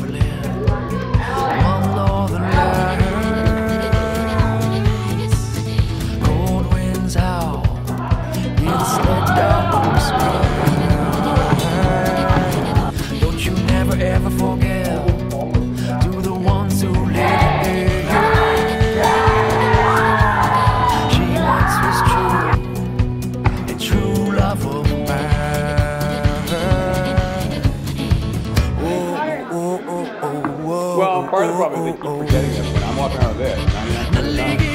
traveling. Well, part of the problem is that you're forgetting this but I'm walking out of there.